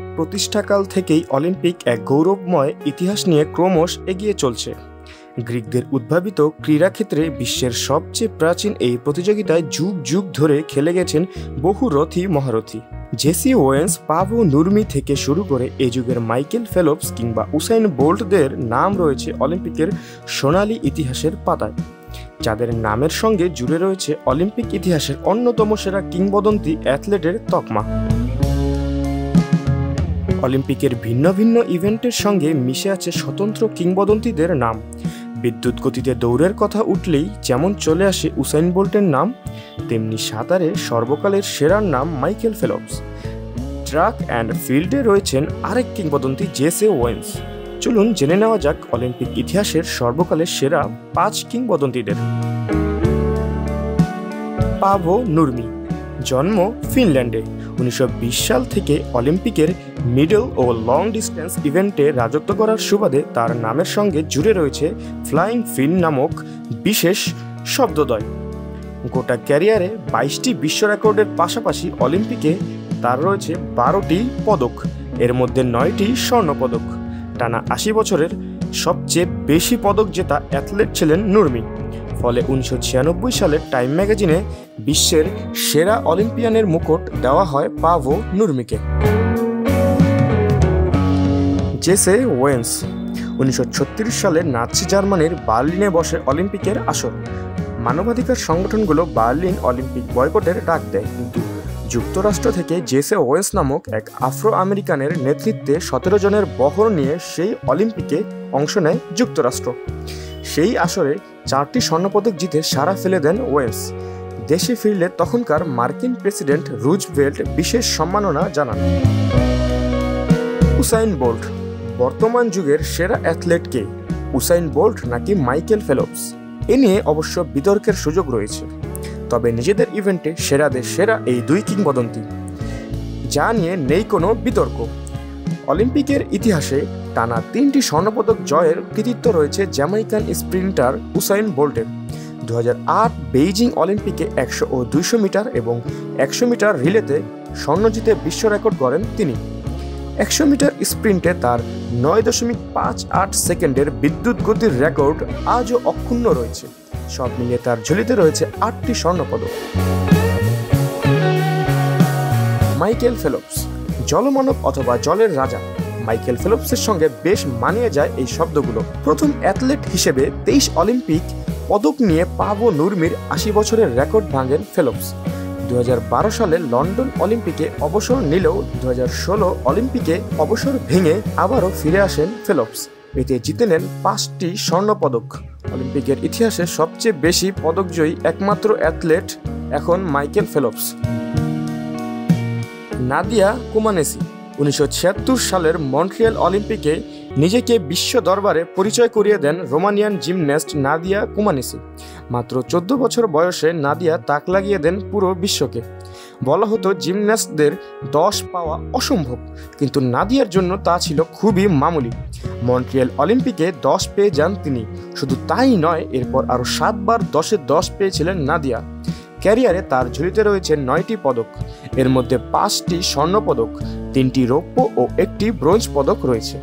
প্রতিষ্ঠাকাল থেকেই অলিম্পিক এক গৌরবময় ইতিহাস নিয়ে ক্রমশ এগিয়ে চলছে। গ্রিকদের উদ্ভাবিত ক্রীড়াক্ষেত্রে বিশ্বের সবচেয়ে প্রাচীন এই প্রতিযোগিতায় যুগ যুগ ধরে খেলে গেছেন বহু রথী মহারথী। জেসি ওয়েন্স, পাভো নুরমি থেকে শুরু করে এ যুগের মাইকেল ফেলোপস কিংবা উসাইন বোল্টদের নাম রয়েছে অলিম্পিকের সোনালী ইতিহাসের পাতায়। যাদের নামের সঙ্গে জুড়ে রয়েছে অলিম্পিক ইতিহাসের অন্যতম সেরা কিংবদন্তি অ্যাথলেটের তকমা। অলিম্পিকের ভিন্ন ভিন্ন ইভেন্টের সঙ্গে মিশে আছে স্বতন্ত্র কিংবদন্তিদের নাম। বিদ্যুৎ গতিতে দৌড়ের কথা উঠলেই যেমন চলে আসে উসাইন বোল্টের নাম, তেমনি সাঁতারে সর্বকালের সেরার নাম মাইকেল ফেলপস। ট্রাক অ্যান্ড ফিল্ডে রয়েছেন আরেক কিংবদন্তি জেসে ওয়েন্স। চলুন জেনে নেওয়া যাক অলিম্পিক ইতিহাসের সর্বকালের সেরা পাঁচ কিংবদন্তিদের। পাভো নুরমি, জন্ম ফিনল্যান্ডে। উনিশশো সাল থেকে অলিম্পিকের মিডল ও লং ডিস্টেন্স ইভেন্টে রাজত্ব করার সুবাদে তার নামের সঙ্গে জুড়ে রয়েছে ফ্লাইং ফিন নামক বিশেষ শব্দদয় গোটা ক্যারিয়ারে বাইশটি বিশ্ব রেকর্ডের পাশাপাশি অলিম্পিকে তার রয়েছে বারোটি পদক, এর মধ্যে নয়টি স্বর্ণপদক টানা আশি বছরের সবচেয়ে বেশি পদক জেতা অ্যাথলেট ছিলেন নুরমি। ফলে উনিশশো সালে টাইম ম্যাগাজিনে বিশ্বের সেরা অলিম্পিয়ানের মুকুট দেওয়া হয় পাভো নুরমিকে। জেসে ওয়েন্স, উনিশশো সালে নাৎসি জার্মানির বার্লিনে বসে অলিম্পিকের আসর। মানবাধিকার সংগঠনগুলো বার্লিন অলিম্পিক বয়কটের ডাক দেয়, কিন্তু যুক্তরাষ্ট্র থেকে জেসে ওয়েন্স নামক এক আফ্রো আমেরিকানের নেতৃত্বে সতেরো জনের বহর নিয়ে সেই অলিম্পিকে অংশ নেয় যুক্তরাষ্ট্র। সেই আসরে চারটি স্বর্ণপদক জিতে সারা ফেলে দেন ওয়েন্স দেশে ফিরলে তখনকার মার্কিন প্রেসিডেন্ট রুজভেল্ট বিশেষ সম্মাননা জানান। উসাইন বোল্ট, বর্তমান যুগের সেরা অ্যাথলেট কে? উসাইন বোল্ট নাকি মাইকেল ফেলোপস? এ নিয়ে অবশ্য বিতর্কের সুযোগ রয়েছে। তবে নিজেদের ইভেন্টে সেরাদের সেরা এই দুই কিংবদন্তি। যা নিয়ে নেই কোনো বিতর্ক। অলিম্পিকের ইতিহাসে টানা তিনটি স্বর্ণপদক জয়ের কৃতিত্ব রয়েছে জ্যামাইকান স্প্রিন্টার হুসাইন বোল্টের দু বেইজিং অলিম্পিকে একশো ও দুইশো মিটার এবং একশো মিটার রিলেতে স্বর্ণ জিতে বিশ্ব রেকর্ড করেন তিনি। একশো মিটার স্প্রিন্টে তার নয় দশমিক পাঁচ আট সেকেন্ডের বিদ্যুৎ গতির রেকর্ড আজও অক্ষুণ্ণ রয়েছে। সব মিলিয়ে তার ঝুলিতে রয়েছে আটটি স্বর্ণপদক। মাইকেল ফেলোপস, জলমানব অথবা জলের রাজা। মাইকেল ফেলোপসের সঙ্গে বেশ মানিয়ে যায় এই শব্দগুলো। প্রথম অ্যাথলেট হিসেবে তেইশ অলিম্পিক পদক নিয়ে পাবো নুরমির আশি বছরের রেকর্ড ভাঙেন ফেলোপস। দু হাজার বারো সালে লন্ডন অলিম্পিকে অবসর নিলেও দু হাজার ষোলো অলিম্পিকে অবসর ভেঙে আবারও ফিরে আসেন ফেলোপস। এতে জিতে নেন পাঁচটি স্বর্ণপদক অলিম্পিকের ইতিহাসে সবচেয়ে বেশি পদকজয়ী একমাত্র অ্যাথলেট এখন মাইকেল ফেলোপস। নাদিয়া কুমানেসি উনিশশো ছিয়াত্তর সালের মন্ট্রিয়াল অলিম্পিকে নিজেকে বিশ্ব দরবারে পরিচয় করিয়ে দেন রোমানিয়ান জিমন্যাস্ট নাদিয়া কুমানেসি। মাত্র চোদ্দ বছর বয়সে নাদিয়া তাক লাগিয়ে দেন পুরো বিশ্বকে। বলা হতো জিমন্যাস্টদের দশ পাওয়া অসম্ভব, কিন্তু নাদিয়ার জন্য তা ছিল খুবই মামুলি। মন্ট্রিয়াল অলিম্পিকে দশ পেয়ে যান তিনি। শুধু তাই নয়, এরপর আরও সাতবার দশে দশ পেয়েছিলেন নাদিয়া। ক্যারিয়ারে তার ঝুলিতে রয়েছে নয়টি পদক। এর মধ্যে পাঁচটি স্বর্ণ পদক তিনটি রৌপ্য ও একটি ব্রোঞ্জ পদক রয়েছে।